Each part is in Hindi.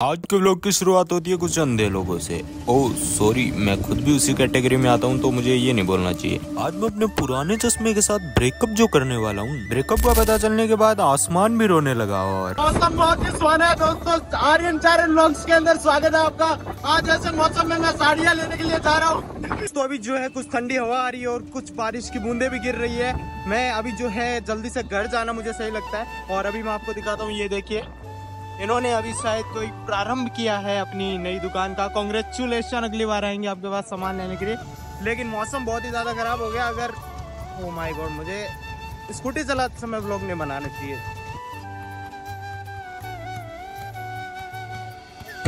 आज के व्लॉग की शुरुआत होती है कुछ अंधे लोगों से। ओह सॉरी मैं खुद भी उसी कैटेगरी में आता हूँ तो मुझे ये नहीं बोलना चाहिए। आज मैं अपने पुराने चश्मे के साथ ब्रेकअप जो करने वाला हूँ ब्रेकअप का पता चलने के बाद आसमान भी रोने लगा और मौसम बहुत ही सुहाना है दोस्तों। आर्यन व्लॉग्स के अंदर स्वागत है आपका। आज ऐसे मौसम में मैं साड़ियाँ लेने के लिए जा रहा हूँ। तो अभी जो है कुछ ठंडी हवा आ रही है और कुछ बारिश की बूंदे भी गिर रही है। मैं अभी जो है जल्दी से घर जाना मुझे सही लगता है। और अभी मैं आपको दिखाता हूँ ये देखिए। इन्होंने अभी शायद कोई प्रारंभ किया है अपनी नई दुकान का। कॉन्ग्रेचुलेशन अगली बार आएँगे आपके पास सामान लेने के लिए। लेकिन मौसम बहुत ही ज़्यादा ख़राब हो गया। अगर ओ माय गॉड मुझे स्कूटी चलाते समय ब्लॉग नहीं बनाना चाहिए।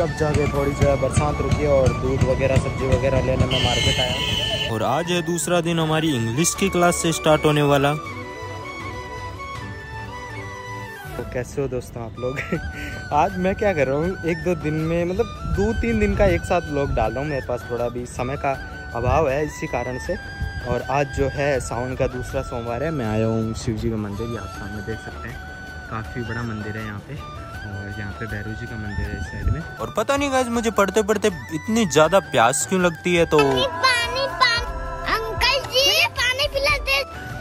अब जाके थोड़ी सी बरसात रुकी और दूध वगैरह, सब्ज़ी वगैरह लेने में मार्केट आया। और आज है दूसरा दिन हमारी इंग्लिश की क्लास से स्टार्ट होने वाला। कैसे हो दोस्तों आप लोग? आज मैं क्या कर रहा हूँ एक दो दिन में मतलब दो तीन दिन का एक साथ ब्लॉग डाल रहा हूँ मेरे पास थोड़ा भी समय का अभाव है इसी कारण से। और आज जो है सावन का दूसरा सोमवार है मैं आया हूँ शिव जी का मंदिर आप सामने देख सकते हैं। काफ़ी बड़ा मंदिर है यहाँ पे और यहाँ पे भैरू जी का मंदिर है इस साइड में। और पता नहीं गाइज़ मुझे पढ़ते पढ़ते इतनी ज़्यादा प्यास क्यों लगती है तो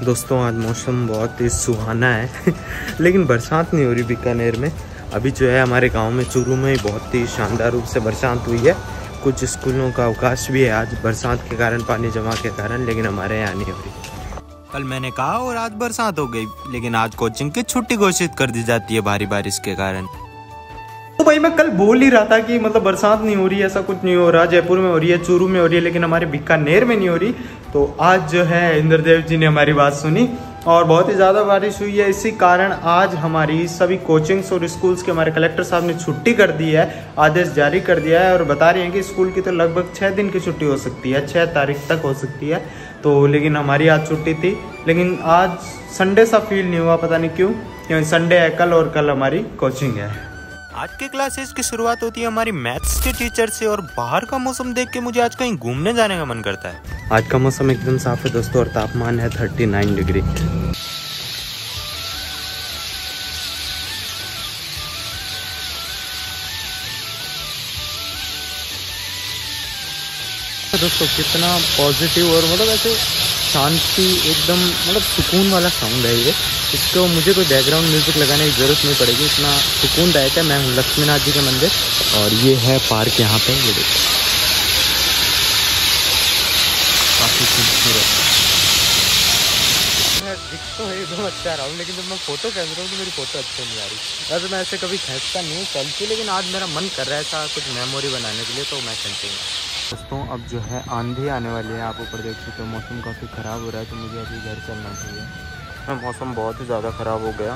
दोस्तों, आज मौसम बहुत ही सुहाना है। लेकिन बरसात नहीं हो रही बीकानेर में। अभी जो है, हमारे गाँव में चूरू में ही बहुत ही शानदार रूप से बरसात हुई है। कुछ स्कूलों का अवकाश भी है आज बरसात के कारण, पानी जमा के कारण, लेकिन हमारे यहाँ नहीं हो रही। कल मैंने कहा, और आज बरसात हो गई। लेकिन आज कोचिंग की छुट्टी घोषित कर दी जाती है भारी बारिश के कारण। तो भाई मैं कल बोल ही रहा था कि मतलब बरसात नहीं हो रही, ऐसा कुछ नहीं हो रहा, जयपुर में हो रही है, चूरू में हो रही है, लेकिन हमारे बीकानेर में नहीं हो रही। तो आज जो है इंद्रदेव जी ने हमारी बात सुनी और बहुत ही ज़्यादा बारिश हुई है। इसी कारण आज हमारी सभी कोचिंग्स और स्कूल्स के हमारे कलेक्टर साहब ने छुट्टी कर दी है, आदेश जारी कर दिया है और बता रहे हैं कि स्कूल की तो लगभग छः दिन की छुट्टी हो सकती है छः तारीख तक हो सकती है। तो लेकिन हमारी आज छुट्टी थी, लेकिन आज संडे सा फील नहीं हुआ, पता नहीं क्यों, क्योंकि संडे है, कल और कल हमारी कोचिंग है। आज के क्लासेस की शुरुआत होती है हमारी मैथ्स के टीचर से और बाहर का मौसम देख के मुझे आज कहीं घूमने जाने का मन करता है। आज का मौसम एकदम साफ़ है दोस्तों और तापमान है थर्टी नाइन डिग्री। दोस्तों कितना पॉजिटिव और मतलब ऐसे शांति, एकदम मतलब सुकून वाला साउंड है ये। इसको मुझे कोई बैकग्राउंड म्यूज़िक लगाने की ज़रूरत नहीं पड़ेगी। इतना सुकूनदायक है। मैं हूँ लक्ष्मीनाथ जी का मंदिर। और ये है पार्क यहाँ पे। ये देखो। काफ़ी खूबसूरत। तो है, एकदम अच्छा रहा हूँ, लेकिन जब मैं फ़ोटो खींच रहा हूँ तो मेरी फ़ोटो अच्छी नहीं आ रही। वैसे मैं ऐसे कभी खींचता नहीं हूँ सेल्फी लेकिन आज मेरा मन कर रहा है ऐसा कुछ मेमोरी बनाने के लिए तो मैं खींचूँगा। दोस्तों अब जो है आंधी आने वाली है। आप ऊपर देख सकते हो मौसम काफ़ी ख़राब हो रहा है तो मुझे अभी घर चलना चाहिए। मौसम बहुत ही ज़्यादा ख़राब हो गया।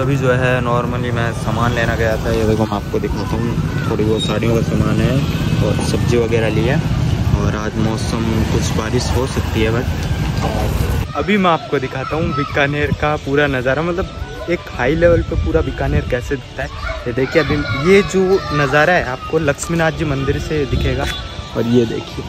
अभी जो है नॉर्मली मैं सामान लेना गया था। ये देखो मैं आपको दिखाता हूँ। थोड़ी बहुत साड़ियों का सामान है और सब्ज़ी वगैरह लिया और आज मौसम कुछ बारिश हो सकती है बट अभी मैं आपको दिखाता हूँ बीकानेर का पूरा नज़ारा। मतलब एक हाई लेवल पे पूरा बीकानेर कैसे दिखता है? ये देखिए अभी, ये जो नज़ारा है, आपको लक्ष्मीनाथ जी मंदिर से दिखेगा। और ये देखिए।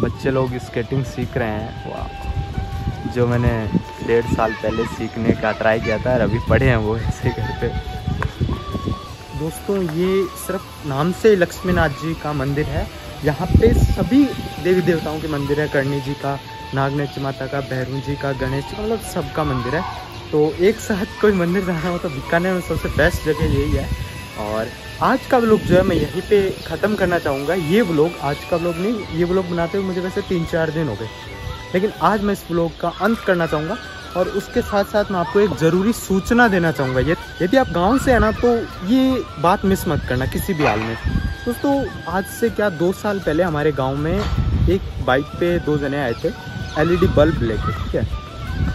बच्चे लोग स्केटिंग सीख रहे हैं। वाह। जो मैंने डेढ़ साल पहले सीखने का ट्राई किया था, और अभी पढ़े हैं वो ऐसे घर पे। दोस्तों, ये सिर्फ़ नाम से लक्ष्मीनाथ जी का मंदिर है। यहाँ पे सभी देवी देवताओं के मंदिर है, करणी जी का नागनेच माता का भैरू जी का, गणेश जी का मतलब सबका मंदिर है। तो एक साथ कोई मंदिर जाना हो तो बीकानेर में सबसे बेस्ट जगह यही है। और आज का ब्लॉग जो है, मैं यहीं पे ख़त्म करना चाहूँगा। ये ब्लॉग आज का ब्लॉग नहीं, ये ब्लॉग बनाते हुए मुझे वैसे तीन चार दिन हो गए। लेकिन आज मैं इस ब्लॉग का अंत करना चाहूँगा। और उसके साथ साथ मैं आपको एक ज़रूरी सूचना देना चाहूँगा। ये, यदि आप गाँव से है ना तो ये बात मिस मत करना किसी भी हाल में। दोस्तों, आज से क्या दो साल पहले हमारे गाँव में एक बाइक पे दो जने आए थे, एलईडी बल्ब लेके, ठीक है?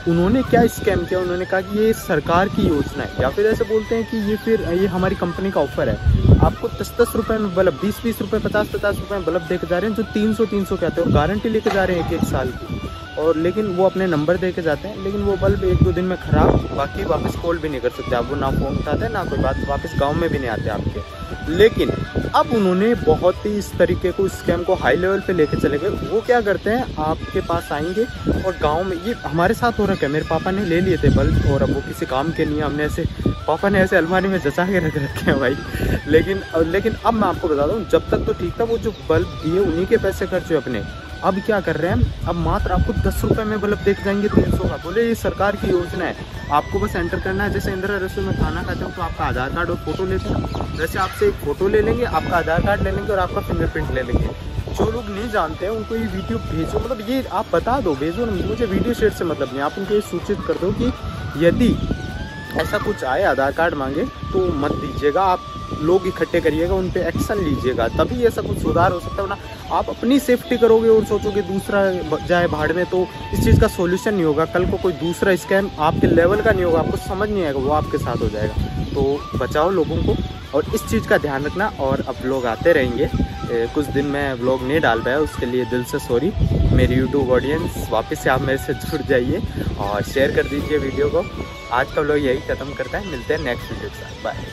उन्होंने क्या स्कैम किया? उन्होंने कहा कि ये सरकार की योजना है, या फिर ऐसे बोलते हैं कि ये फिर, ये हमारी कंपनी का ऑफ़र है। आपको दस दस रुपये में बल्ब बीस बीस रुपये पचास पचास रुपये में बल्ब देके जा रहे हैं, जो तीन सौ तीन सौ कहते हैं गारंटी लेके जा रहे हैं एक एक साल की। और लेकिन वो अपने नंबर दे के जाते हैं, लेकिन वो बल्ब एक दो दिन में ख़राब, बाकी वापस कॉल भी नहीं कर सकते। आप वो ना फ़ोन उठाते ना कोई बात, वापस गाँव में भी नहीं आते आपके। लेकिन अब उन्होंने बहुत ही इस तरीके को स्कैम को हाई लेवल पे लेके चले गए। वो क्या करते हैं, आपके पास आएँगे और गाँव में, ये हमारे साथ हो रखा है मेरे पापा ने ले लिए थे बल्ब और अब वो किसी काम के नहीं हमने ऐसे, पापा ने ऐसे अलमारी में जचा के रख रखे हैं भाई। लेकिन लेकिन अब मैं आपको बता दूँ, जब तक तो ठीक था, वो जो बल्ब दिए, उन्हीं के पैसे खर्चे अपने। अब क्या कर रहे हैं अब मात्र आपको दस रुपये में बल्ब देख जाएँगे तीन सौ का बोले, ये सरकार की योजना है। आपको बस एंटर करना है। जैसे इंदिरा रसोई में खाना खाते हो तो आपका आधार कार्ड और फ़ोटो लेते हैं वैसे आपसे एक फ़ोटो ले लेंगे, आपका आधार कार्ड ले लेंगे और आपका फिंगरप्रिंट ले लेंगे। जो लोग नहीं जानते हैं, उनको ये वीडियो भेजो। मतलब ये आप बता दो, भेजो मुझे वीडियो शेयर से मतलब नहीं आप उनको ये सूचित कर दो कि यदि ऐसा कुछ आए, आधार कार्ड मांगे तो मत दीजिएगा। आप लोग इकट्ठे करिएगा, उन पर एक्शन लीजिएगा, तभी ऐसा कुछ सुधार हो सकता है। ना आप अपनी सेफ्टी करोगे और सोचोगे दूसरा जाए भाड़ में तो इस चीज़ का सोल्यूशन नहीं होगा। कल को कोई दूसरा स्कैम आपके लेवल का नहीं होगा, आपको समझ नहीं आएगा, वो आपके साथ हो जाएगा। तो बचाओ लोगों को और इस चीज़ का ध्यान रखना और अब लोग आते रहेंगे। कुछ दिन मैं व्लॉग नहीं डाल पाया, उसके लिए दिल से सॉरी मेरी यूट्यूब ऑडियंस वापस से आप मेरे से जुड़ जाइए और शेयर कर दीजिए वीडियो को। आज का व्लॉग यही ख़त्म करता है, मिलते हैं नेक्स्ट वीडियो के साथ। बाय